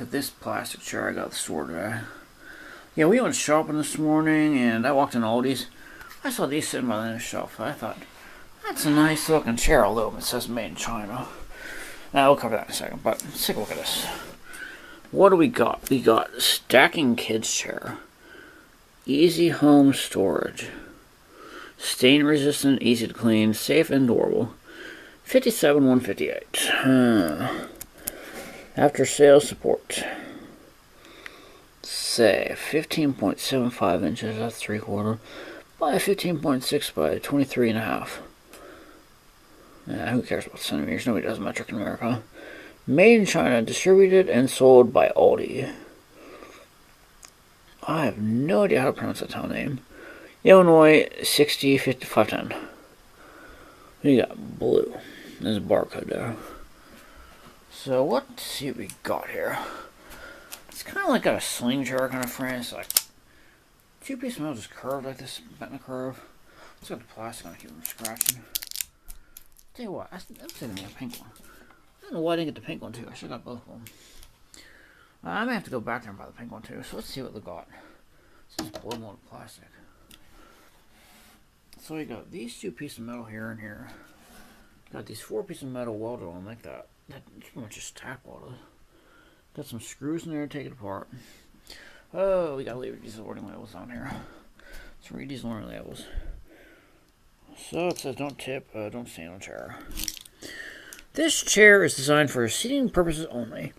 at this plastic chair I got the store. Yeah, we went shopping this morning, and I walked in Aldi's. I saw these sitting by the shelf. I thought, that's a nice looking chair, although it says made in China. Now, we'll cover that in a second, but let's take a look at this. What do we got? We got stacking kids chair. Easy home storage. Stain resistant, easy to clean, safe and durable. 57 158. Hmm. After sales support. Say 15.75 inches, that's three quarter, by 15.6 by 23 and a half. Yeah, who cares about centimeters? Nobody does metric in America. Made in China, distributed and sold by Aldi. I have no idea how to pronounce that town name. Illinois 605510. We got blue. There's a barcode there. So let's see what we got here. It's kind of like a sling jar kind of frame. It's like two pieces of metal just curved like this, bent in a curve. It's got the plastic on it, keep from scratching. Tell you what, I, I'm saving me a pink one. I don't know why I didn't get the pink one too. I should have got both of them. I may have to go back there and buy the pink one too. So let's see what they got. This is blow molded plastic. So we got these two pieces of metal here and here. Got these four pieces of metal welded on like that. That's pretty much just tack welded. Got some screws in there to take it apart. Oh, we gotta leave these warning labels on here. Let's read these warning labels. So it says don't tip, uh, don't stand on chair. This chair is designed for seating purposes only.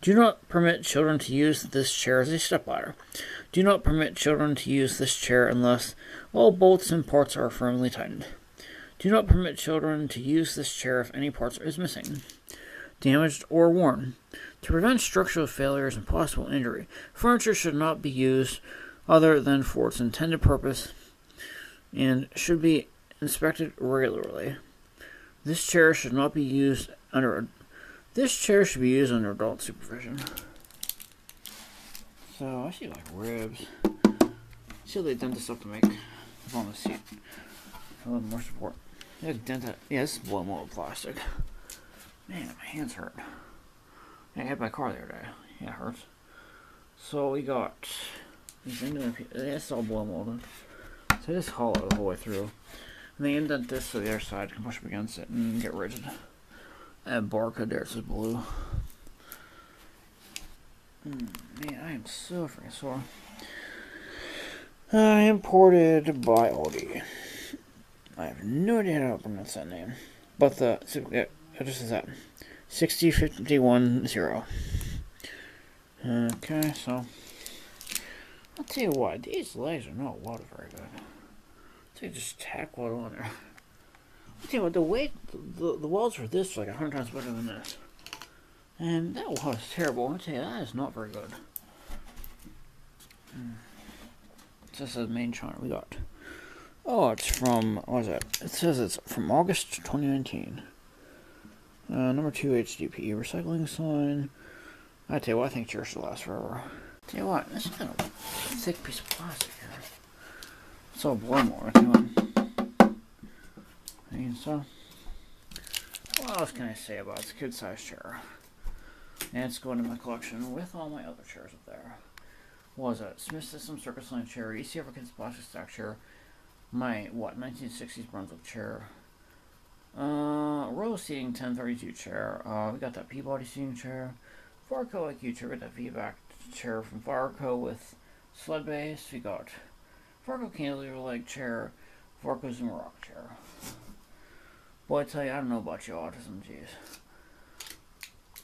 Do not permit children to use this chair as a stepladder. Do not permit children to use this chair unless all bolts and parts are firmly tightened. Do not permit children to use this chair if any parts is missing, damaged, or worn. To prevent structural failures and possible injury, furniture should not be used other than for its intended purpose and should be inspected regularly. This chair should not be used under this chair should be used under adult supervision. So I see like ribs. See they dent this up to make on the seat a little more support. Yeah, dent it. Yeah, this is molded plastic. Man, my hands hurt. I hit my car the other day. Yeah, it hurts. So we got these into it's all blow molded. So this hollow the whole way through. And they indent this so the other side can push up against it and get rigid. And barcode there, it says blue. Mm, man, I am so freaking sore. Uh, imported by Aldi. I have no idea how to pronounce that name. But the, what is that? 60510. Okay, so. I'll tell you what, these legs are not water very good. So you just tack one on there. I'll tell you what, the weight, the, the welds for this are like a hundred times better than this. And that was terrible. I'll tell you, that is not very good. Mm. This is the main chart we got. Oh, it's from, what is it? It says it's from August 2019. Uh, number two HDP, recycling sign. I tell you what, I think chairs should last forever. Tell you what, this is kind of thick piece of plastic here. So blow more, on. And so, what else can I say about this good size chair? And it's going in my collection with all my other chairs up there. What was it? Smith System Circus Line chair, EC African plastic stack chair, my, what, 1960s Brunswick chair, uh, Royal Seating 1032 chair, uh, we got that Peabody seating chair, Virco IQ chair, we got that V-back chair from Virco with sled base, we got Virco cantilever leg chair, Virco Zuma rock chair. Boy, I tell you, I don't know about your autism, jeez.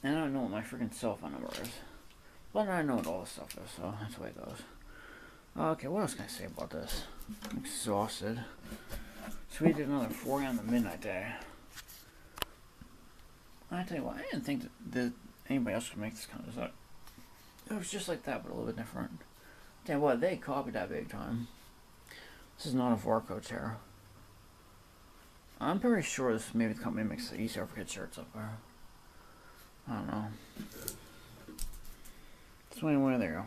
And I don't know what my freaking cell phone number is. But I know what all this stuff is, so that's the way it goes. Okay, what else can I say about this? I'm exhausted. So we did another four on the midnight day. I tell you what, I didn't think that, anybody else could make this kind of design. It was just like that, but a little bit different. You what, they copied that big time. This is not a Virco chair. I'm pretty sure this maybe the company makes the East African shirts up there. I don't know. So anyway, there you go.